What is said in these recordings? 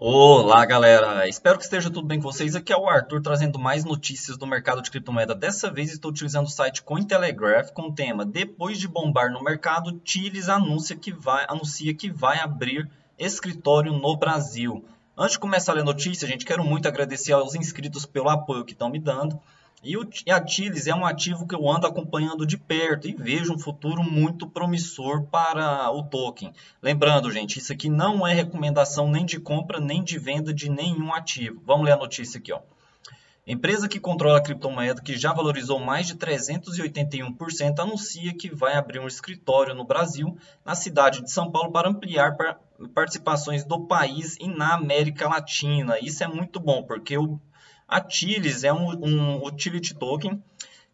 Olá, galera! Espero que esteja tudo bem com vocês. Aqui é o Arthur trazendo mais notícias do mercado de criptomoeda. Dessa vez estou utilizando o site Cointelegraph com o tema Depois de bombar no mercado, Chiles anuncia que vai, anuncia que vai abrir escritório no Brasil. Antes de começar a ler notícia, gente, quero muito agradecer aos inscritos pelo apoio que estão me dando. E, o, e a é um ativo que eu ando acompanhando de perto e vejo um futuro muito promissor para o token. Lembrando, gente, isso aqui não é recomendação nem de compra nem de venda de nenhum ativo. Vamos ler a notícia aqui, ó. Empresa que controla a criptomoeda, que já valorizou mais de 381%, anuncia que vai abrir um escritório no Brasil, na cidade de São Paulo, para ampliar participações do país e na América Latina. Isso é muito bom, porque o a Tiles é um, um utility token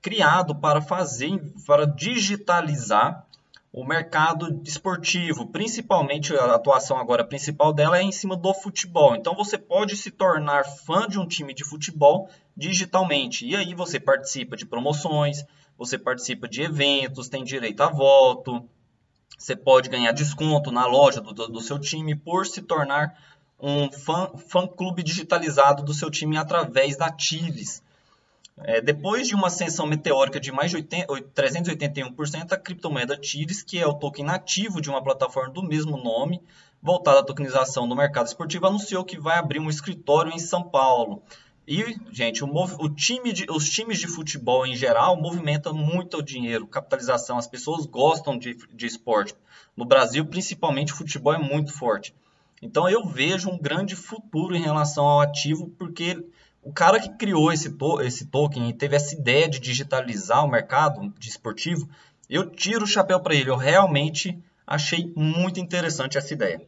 criado para fazer, para digitalizar o mercado esportivo, principalmente a atuação agora principal dela é em cima do futebol. Então você pode se tornar fã de um time de futebol digitalmente. E aí você participa de promoções, você participa de eventos, tem direito a voto, você pode ganhar desconto na loja do, do seu time por se tornar um fã-clube digitalizado do seu time através da Tiles. É, depois de uma ascensão meteórica de mais de 80, 381%, a criptomoeda Tiles, que é o token nativo de uma plataforma do mesmo nome, voltada à tokenização do mercado esportivo, anunciou que vai abrir um escritório em São Paulo. E, gente, o, o time de, os times de futebol em geral movimentam muito dinheiro, capitalização. As pessoas gostam de, de esporte. No Brasil, principalmente, o futebol é muito forte. Então eu vejo um grande futuro em relação ao ativo, porque o cara que criou esse, to esse token e teve essa ideia de digitalizar o mercado de esportivo, eu tiro o chapéu para ele. Eu realmente achei muito interessante essa ideia.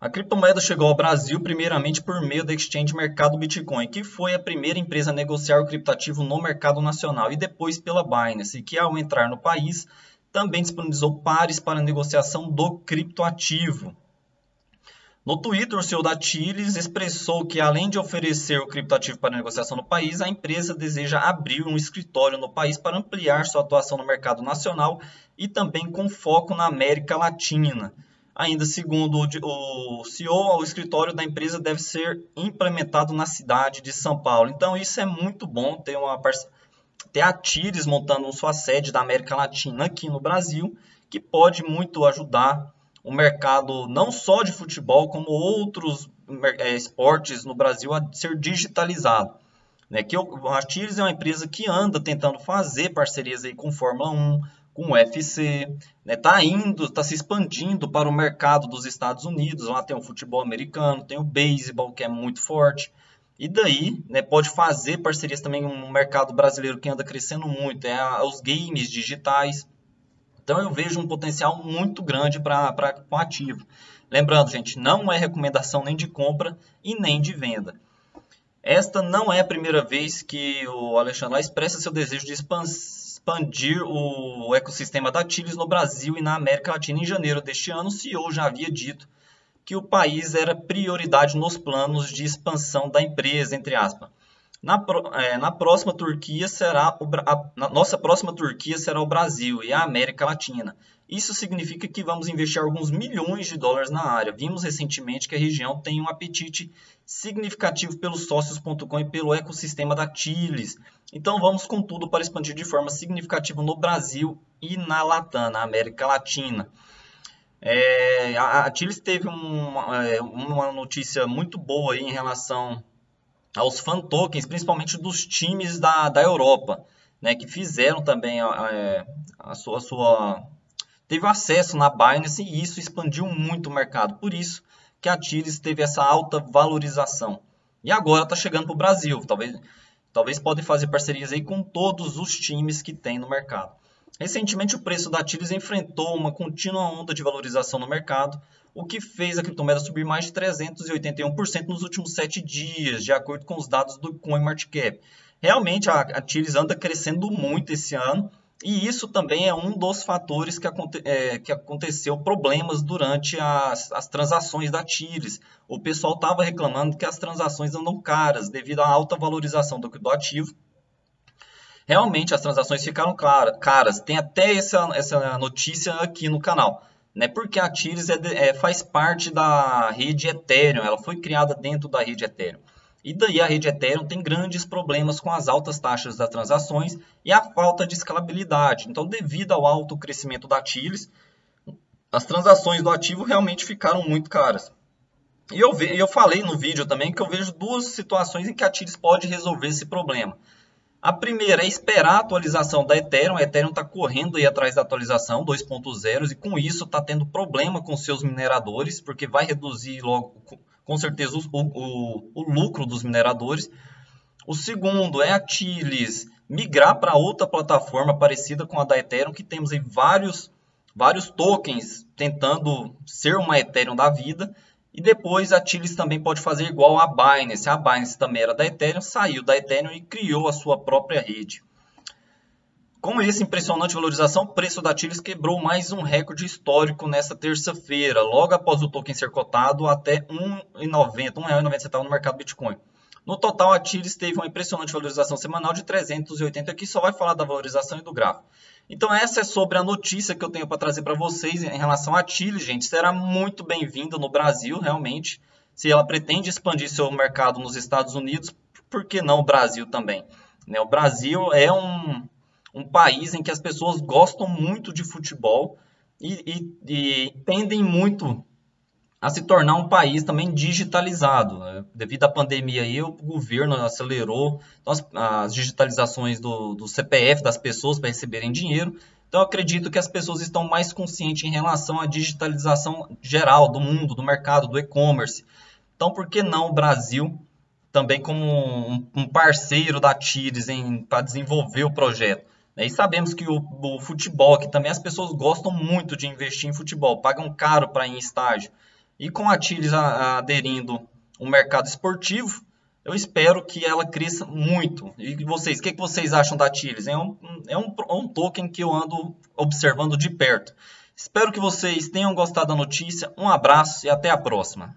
A criptomoeda chegou ao Brasil primeiramente por meio da exchange Mercado Bitcoin, que foi a primeira empresa a negociar o criptativo no mercado nacional, e depois pela Binance, que ao entrar no país também disponibilizou pares para negociação do criptoativo. No Twitter, o CEO da Chiles expressou que, além de oferecer o criptoativo para negociação no país, a empresa deseja abrir um escritório no país para ampliar sua atuação no mercado nacional e também com foco na América Latina. Ainda segundo o CEO, o escritório da empresa deve ser implementado na cidade de São Paulo. Então, isso é muito bom ter uma ter a Tires montando sua sede da América Latina aqui no Brasil, que pode muito ajudar o mercado não só de futebol, como outros é, esportes no Brasil a ser digitalizado. Né? Que a Tires é uma empresa que anda tentando fazer parcerias aí com Fórmula 1, com o UFC, está né? indo, está se expandindo para o mercado dos Estados Unidos. Lá tem o futebol americano, tem o beisebol, que é muito forte. E daí, né, pode fazer parcerias também um mercado brasileiro que anda crescendo muito, é os games digitais. Então eu vejo um potencial muito grande para o ativo. Lembrando, gente, não é recomendação nem de compra e nem de venda. Esta não é a primeira vez que o Alexandre expressa seu desejo de expandir o ecossistema da Tiles no Brasil e na América Latina. Em janeiro deste ano, o CEO já havia dito que o país era prioridade nos planos de expansão da empresa, entre aspas. Na, é, na próxima Turquia será o, a, nossa próxima Turquia será o Brasil e a América Latina. Isso significa que vamos investir alguns milhões de dólares na área. Vimos recentemente que a região tem um apetite significativo pelos sócios.com e pelo ecossistema da Chiles. Então vamos com tudo para expandir de forma significativa no Brasil e na Latam, na América Latina. É, a, a Chiles teve é, uma notícia muito boa em relação aos fan tokens, principalmente dos times da, da Europa, né, que fizeram também a, a, a, sua, a sua. teve acesso na Binance e isso expandiu muito o mercado. Por isso que a Tiles teve essa alta valorização. E agora está chegando para o Brasil. Talvez, talvez pode fazer parcerias aí com todos os times que tem no mercado. Recentemente, o preço da Tiles enfrentou uma contínua onda de valorização no mercado, o que fez a criptomoeda subir mais de 381% nos últimos sete dias, de acordo com os dados do CoinMarketCap. Realmente, a, a anda crescendo muito esse ano, e isso também é um dos fatores que, aconte é, que aconteceu problemas durante as, as transações da Tires. O pessoal estava reclamando que as transações andam caras devido à alta valorização do, do ativo. Realmente as transações ficaram caras. Tem até essa, essa notícia aqui no canal. né? Porque a Tiles é, é, faz parte da rede Ethereum, ela foi criada dentro da rede Ethereum. E daí a rede Ethereum tem grandes problemas com as altas taxas das transações e a falta de escalabilidade. Então, devido ao alto crescimento da Tiles, as transações do ativo realmente ficaram muito caras. E eu, eu falei no vídeo também que eu vejo duas situações em que a Tiles pode resolver esse problema. A primeira é esperar a atualização da Ethereum. A Ethereum está correndo aí atrás da atualização 2.0 e com isso está tendo problema com seus mineradores, porque vai reduzir logo com certeza o, o, o lucro dos mineradores. O segundo é a Tiles migrar para outra plataforma parecida com a da Ethereum, que temos aí vários, vários tokens tentando ser uma Ethereum da vida. E depois a Tiles também pode fazer igual a Binance. A Binance também era da Ethereum, saiu da Ethereum e criou a sua própria rede. Com essa impressionante valorização, o preço da Tiles quebrou mais um recorde histórico nesta terça-feira, logo após o token ser cotado até R$ 1,90, R$ 1,90 no mercado Bitcoin. No total, a Tiles teve uma impressionante valorização semanal de 380, aqui só vai falar da valorização e do gráfico. Então essa é sobre a notícia que eu tenho para trazer para vocês em relação à Tiles, gente. Será muito bem-vinda no Brasil, realmente. Se ela pretende expandir seu mercado nos Estados Unidos, por que não o Brasil também? Né, o Brasil é um, um país em que as pessoas gostam muito de futebol e, e, e muito a se tornar um país também digitalizado. Né? Devido à pandemia, aí, o governo acelerou então, as, digitalizações do, do CPF das pessoas para receberem dinheiro. Então, acredito que as pessoas estão mais conscientes em relação à digitalização geral do mundo, do mercado, do e-commerce. Então, por que não o Brasil, também como um, parceiro da Tires para desenvolver o projeto? E sabemos que o, o, futebol, que também as pessoas gostam muito de investir em futebol, pagam caro para ir em estágio. E com a Tires aderindo o mercado esportivo, eu espero que ela cresça muito. E vocês, o que, que vocês acham da Tires? É um, é um, um token que eu ando observando de perto. Espero que vocês tenham gostado da notícia. Um abraço e até a próxima.